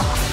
Wow.